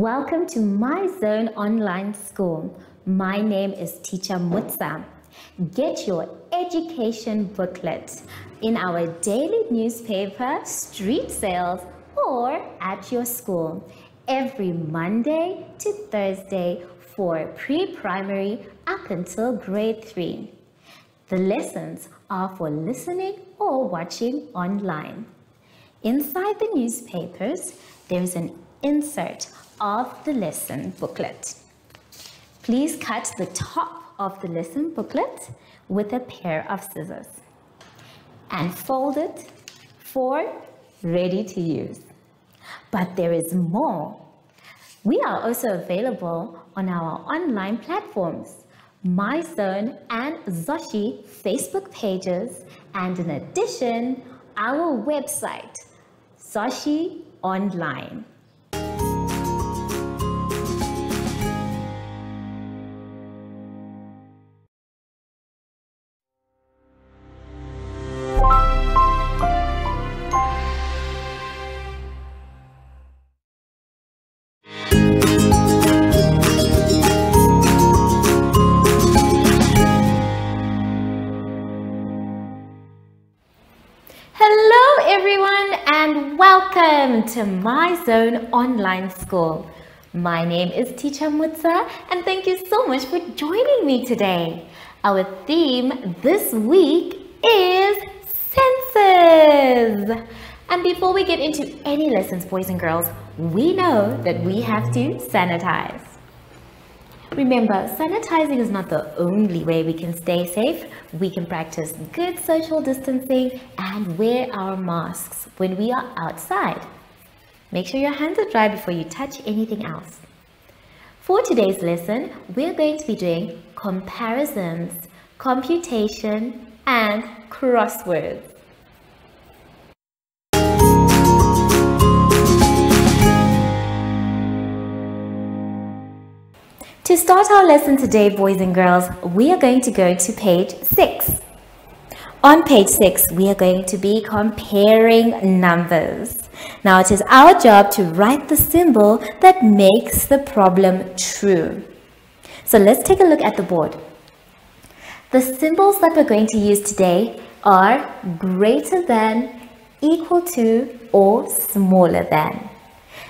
Welcome to My Zone Online School. My name is Teacher Mutsa. Get your education booklet in our daily newspaper, street sales, or at your school every Monday to Thursday for pre-primary up until grade 3. The lessons are for listening or watching online. Inside the newspapers, there's an insert of the lesson booklet. Please cut the top of the lesson booklet with a pair of scissors and fold it for ready to use. But there is more. We are also available on our online platforms, MyZone and Zoshy Facebook pages, and in addition, our website, Zoshy Online. To My Zone Online School. My name is Teacher Mutsa and thank you so much for joining me today. Our theme this week is senses. And before we get into any lessons, boys and girls, we know that we have to sanitize. Remember, sanitizing is not the only way we can stay safe. We can practice good social distancing and wear our masks when we are outside. Make sure your hands are dry before you touch anything else. For today's lesson, we're going to be doing comparisons, computation, and crosswords. To start our lesson today, boys and girls, we are going to go to page 6. On page 6, we are going to be comparing numbers. Now, it is our job to write the symbol that makes the problem true. So let's take a look at the board. The symbols that we're going to use today are greater than, equal to, or smaller than.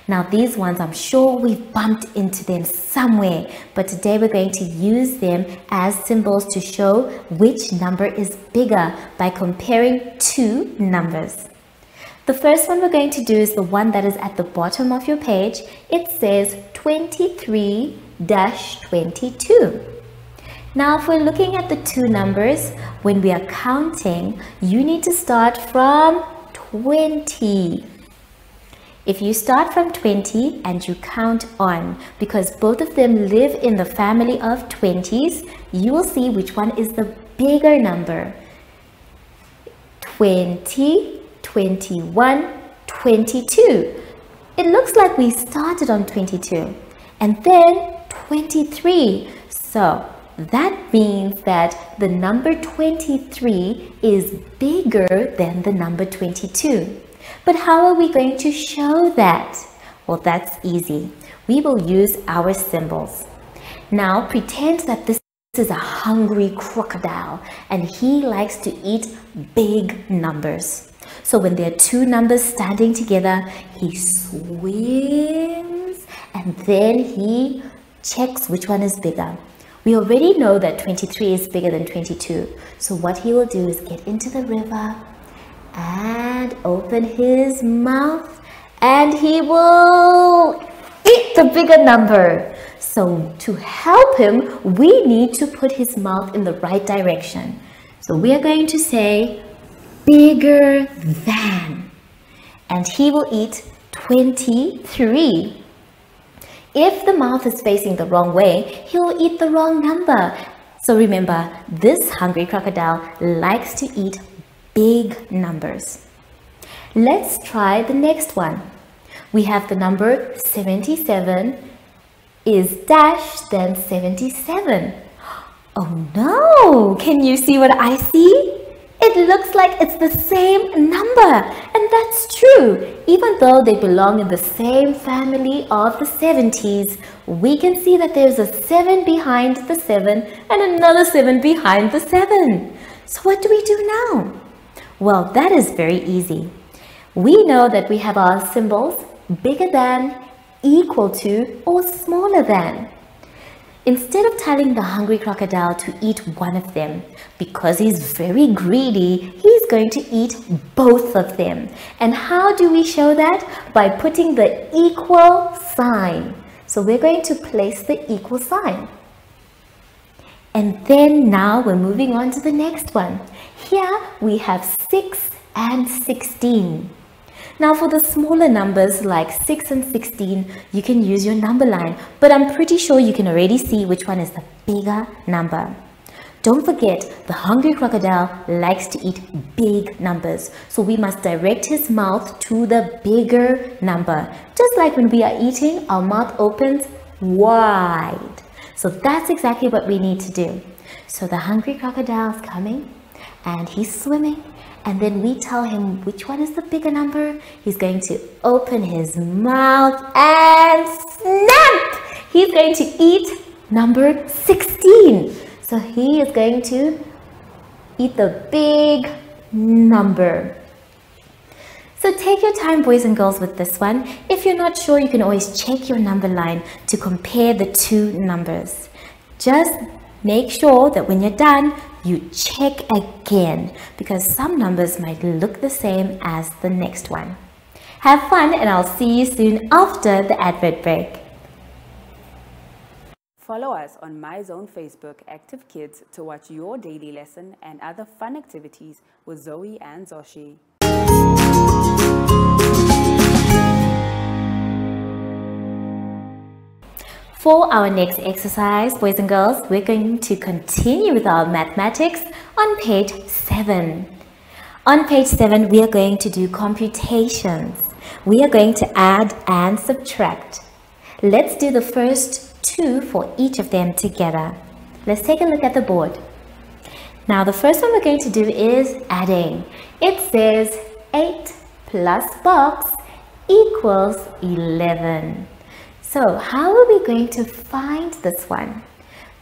Now these ones, I'm sure we've bumped into them somewhere, but today we're going to use them as symbols to show which number is bigger by comparing two numbers. The first one we're going to do is the one that is at the bottom of your page. It says 23-22. Now, if we're looking at the two numbers, when we are counting, you need to start from 20. If you start from 20 and you count on, because both of them live in the family of 20s, you will see which one is the bigger number. 20, 21, 22. It looks like we started on 22 and then 23. So that means that the number 23 is bigger than the number 22. But how are we going to show that? Well, that's easy. We will use our symbols. Now pretend that this is a hungry crocodile and he likes to eat big numbers. So when there are two numbers standing together, he swims and then he checks which one is bigger. We already know that 23 is bigger than 22. So what he will do is get into the river and open his mouth and he will eat the bigger number. So to help him, we need to put his mouth in the right direction. So we are going to say bigger than and he will eat 23. If the mouth is facing the wrong way, he will eat the wrong number. So remember, this hungry crocodile likes to eat big numbers. Let's try the next one. We have the number 77 is dash then 77. Oh no! Can you see what I see? It looks like it's the same number. And that's true. Even though they belong in the same family of the 70s, we can see that there's a 7 behind the 7 and another 7 behind the 7. So what do we do now? Well, that is very easy. We know that we have our symbols bigger than, equal to, or smaller than. Instead of telling the hungry crocodile to eat one of them, because he's very greedy, he's going to eat both of them. And how do we show that? By putting the equal sign. So we're going to place the equal sign. And then now we're moving on to the next one. Here we have 6 and 16. Now for the smaller numbers like 6 and 16, you can use your number line, but I'm pretty sure you can already see which one is the bigger number. Don't forget, the hungry crocodile likes to eat big numbers, so we must direct his mouth to the bigger number. Just like when we are eating, our mouth opens wide. So that's exactly what we need to do. So the hungry crocodile is coming and he's swimming and then we tell him which one is the bigger number, he's going to open his mouth and snap! He's going to eat number 16. So he is going to eat the big number. So take your time, boys and girls, with this one. If you're not sure, you can always check your number line to compare the two numbers. Just make sure that when you're done, you check again because some numbers might look the same as the next one. Have fun and I'll see you soon after the advert break. Follow us on MyZone Facebook Active Kids to watch your daily lesson and other fun activities with Zoe and Zoshy. For our next exercise, boys and girls, we're going to continue with our mathematics on page 7. On page 7, we are going to do computations. We are going to add and subtract. Let's do the first two for each of them together. Let's take a look at the board. Now, the first one we're going to do is adding. It says 8 plus box equals 11. So how are we going to find this one?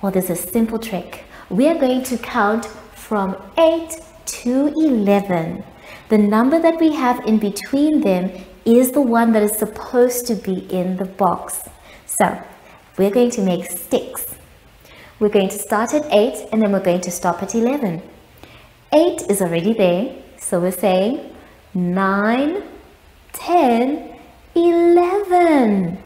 Well, there's a simple trick. We are going to count from 8 to 11. The number that we have in between them is the one that is supposed to be in the box. So we're going to make sticks. We're going to start at 8 and then we're going to stop at 11. 8 is already there, so we're saying 9, 10, 11.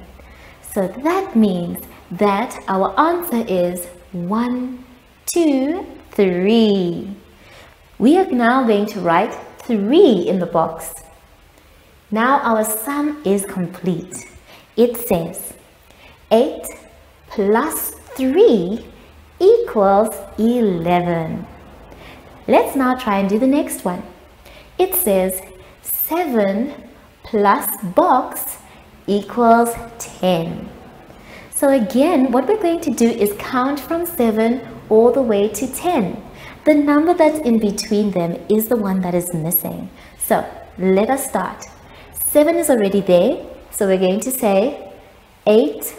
So that means that our answer is 1, 2, 3. We are now going to write 3 in the box. Now our sum is complete. It says 8 plus 3 equals 11. Let's now try and do the next one. It says 7 plus box equals 10. So again, what we're going to do is count from 7 all the way to 10. The number that's in between them is the one that is missing. So let us start. 7 is already there, so we're going to say 8,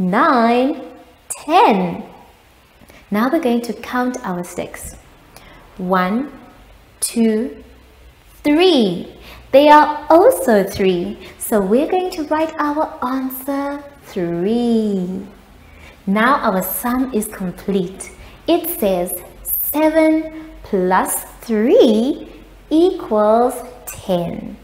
9, 10. Now we're going to count our sticks. One, two, three. They are also 3. So we're going to write our answer 3. Now our sum is complete. It says 7 plus 3 equals 10.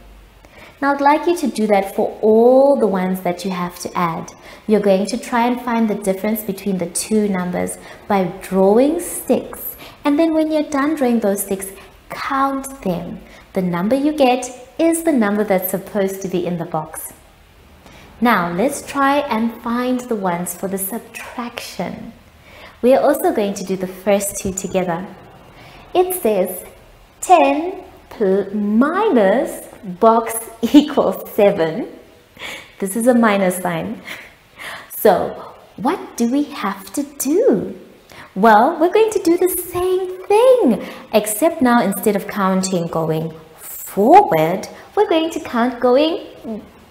Now I'd like you to do that for all the ones that you have to add. You're going to try and find the difference between the two numbers by drawing sticks. And then when you're done drawing those sticks, count them. The number you get is the number that's supposed to be in the box. Now let's try and find the ones for the subtraction. We are also going to do the first two together. It says 10 minus box equals 7. This is a minus sign. So what do we have to do? Well, we're going to do the same thing Except now instead of counting going forward, we're going to count going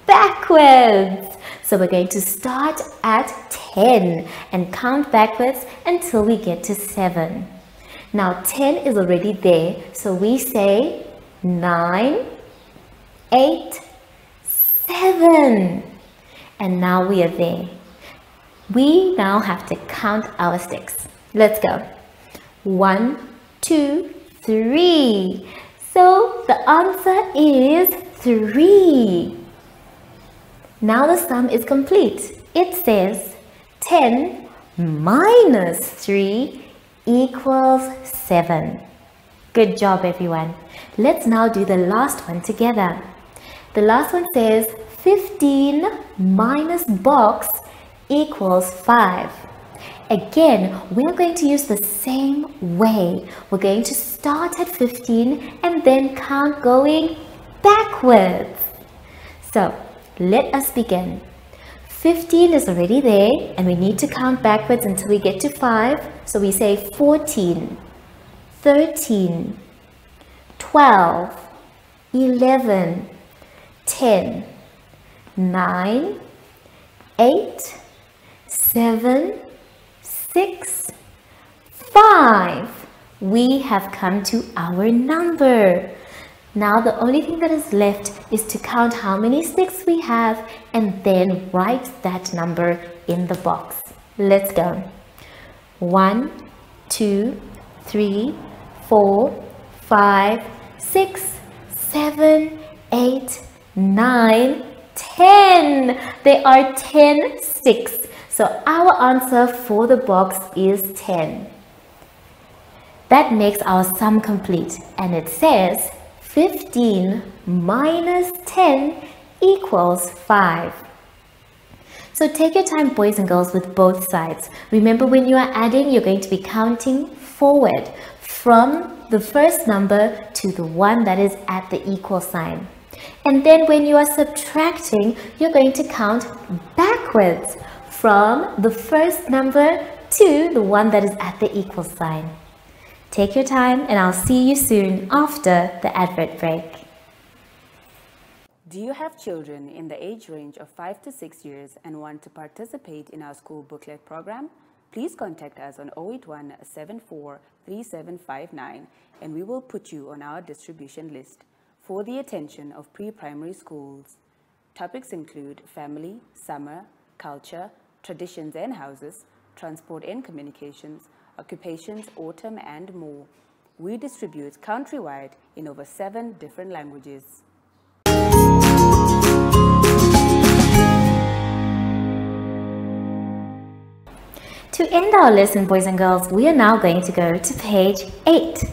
backwards. So we're going to start at 10 and count backwards until we get to 7. Now 10 is already there, so we say 9, 8, 7. And now we are there. We now have to count our sticks. Let's go. One, two, three. So the answer is three. Now the sum is complete. It says 10 minus 3 equals 7. Good job everyone. Let's now do the last one together. The last one says 15 minus box equals 5. Again, we're going to use the same way. We're going to start at 15 and then count going backwards. So, let us begin. 15 is already there and we need to count backwards until we get to 5. So we say 14, 13, 12, 11, 10, 9, 8, 7, 6, 5. We have come to our number. Now the only thing that is left is to count how many sticks we have and then write that number in the box. Let's go. One, two, three, four, five, six, seven, eight, nine, ten. There are ten sticks. So our answer for the box is 10. That makes our sum complete and it says 15 minus 10 equals 5. So take your time boys and girls with both sides. Remember when you are adding, you're going to be counting forward from the first number to the one that is at the equal sign. And then when you are subtracting, you're going to count backwards from the first number to the one that is at the equal sign. Take your time and I'll see you soon after the advert break. Do you have children in the age range of 5 to 6 years and want to participate in our school booklet program? Please contact us on 081 74 3759 and we will put you on our distribution list for the attention of pre-primary schools. Topics include family, summer, culture, traditions and houses, transport and communications, occupations, autumn, and more. We distribute countrywide in over seven different languages. To end our lesson, boys and girls, we are now going to go to page 8.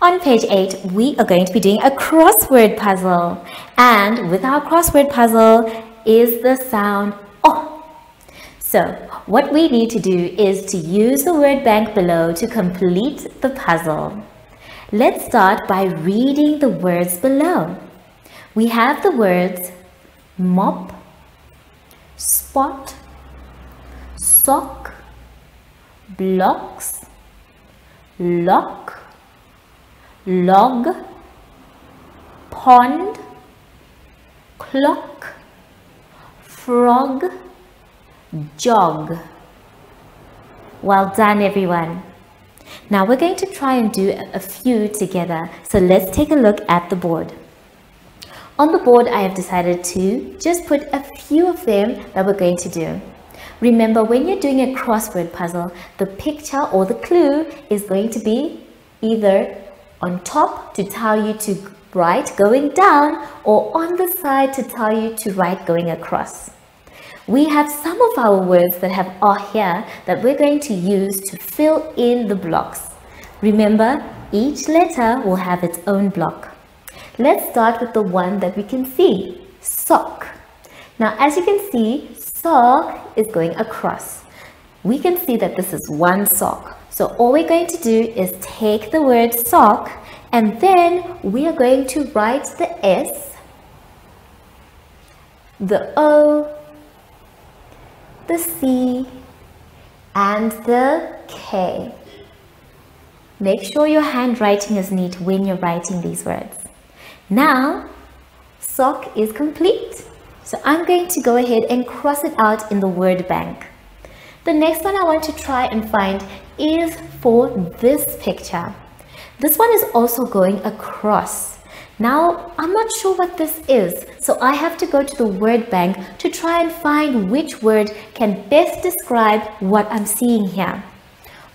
On page 8, we are going to be doing a crossword puzzle. And with our crossword puzzle is the sound O. So, what we need to do is to use the word bank below to complete the puzzle. Let's start by reading the words below. We have the words mop, spot, sock, blocks, lock, log, pond, clock, frog, jog. Well done everyone. Now we're going to try and do a few together. So let's take a look at the board. On the board, I have decided to just put a few of them that we're going to do. Remember, when you're doing a crossword puzzle, the picture or the clue is going to be either on top to tell you to write going down or on the side to tell you to write going across we have some of our words that have R here that we're going to use to fill in the blocks. Remember, each letter will have its own block. Let's start with the one that we can see, sock. Now, as you can see, sock is going across. We can see that this is one sock. So all we're going to do is take the word sock and then we are going to write the S, the O, the C, and the K. Make sure your handwriting is neat when you're writing these words. Now, sock is complete. So I'm going to go ahead and cross it out in the word bank. The next one I want to try and find is for this picture. This one is also going across. Now, I'm not sure what this is, so I have to go to the word bank to try and find which word can best describe what I'm seeing here.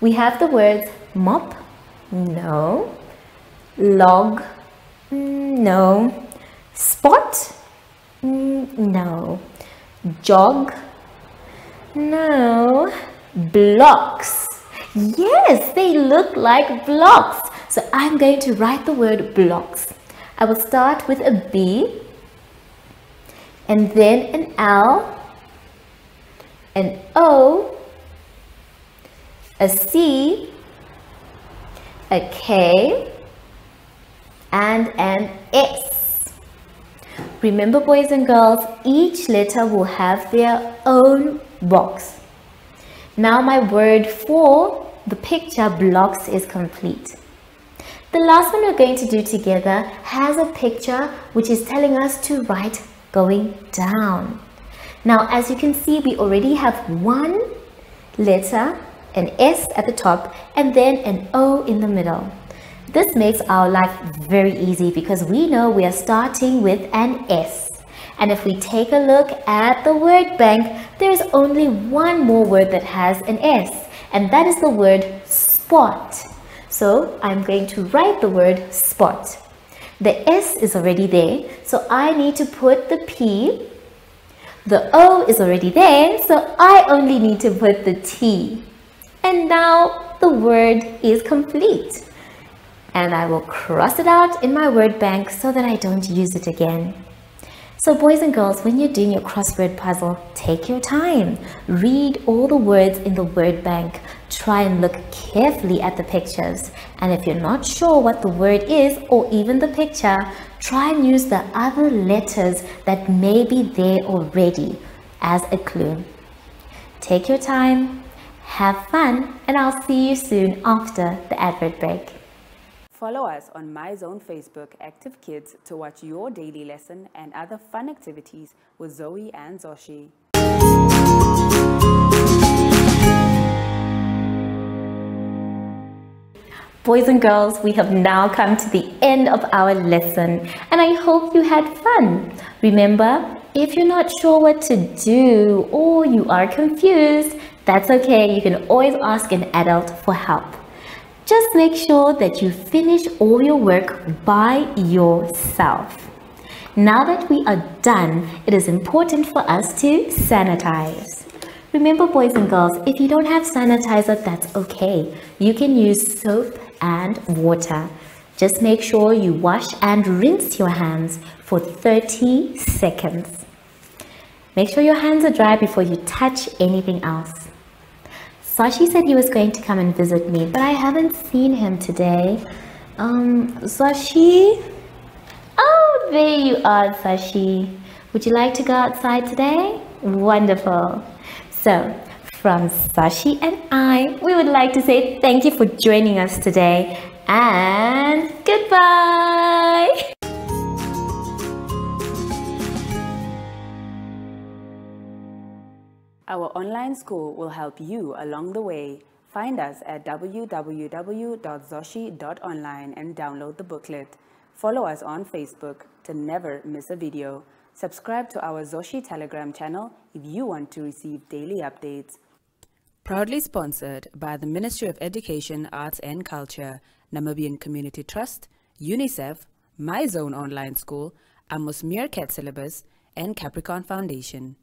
We have the words mop, no. Log, no. Spot, no. Jog, no. Blocks, yes, they look like blocks. So I'm going to write the word blocks. I will start with a B and then an L, an O, a C, a K, and an S. Remember boys and girls, each letter will have their own box. Now my word for the picture blocks is complete. The last one we're going to do together has a picture which is telling us to write going down. Now as you can see we already have one letter an S at the top, and then an O in the middle. This makes our life very easy because we know we are starting with an S. And if we take a look at the word bank, there's only one more word that has an S, and that is the word spot. So I'm going to write the word spot. The S is already there, so I need to put the P. The O is already there, so I only need to put the T. And now the word is complete. And I will cross it out in my word bank so that I don't use it again. So boys and girls, when you're doing your crossword puzzle, take your time. Read all the words in the word bank. Try and look carefully at the pictures. And if you're not sure what the word is or even the picture, try and use the other letters that may be there already as a clue. Take your time, have fun, and I'll see you soon after the advert break. Follow us on MyZone Facebook Active Kids to watch your daily lesson and other fun activities with Zoe and Zoshy. Boys and girls, we have now come to the end of our lesson and I hope you had fun. Remember, if you're not sure what to do or you are confused, that's okay, you can always ask an adult for help. Just make sure that you finish all your work by yourself. Now that we are done, it is important for us to sanitize. Remember boys and girls, if you don't have sanitizer, that's okay. You can use soap and water. Just make sure you wash and rinse your hands for 30 seconds. Make sure your hands are dry before you touch anything else. Sashi said he was going to come and visit me, but I haven't seen him today. Um, Sashi? Oh, there you are, Sashi. Would you like to go outside today? Wonderful. So, from Sashi and I, we would like to say thank you for joining us today and goodbye. Our online school will help you along the way. Find us at www.zoshy.online and download the booklet. Follow us on Facebook to never miss a video. Subscribe to our Zoshy Telegram channel if you want to receive daily updates. Proudly sponsored by the Ministry of Education, Arts and Culture, Namibian Community Trust, UNICEF, MyZone Online School, Amos Meerkat Syllabus, and Capricorn Foundation.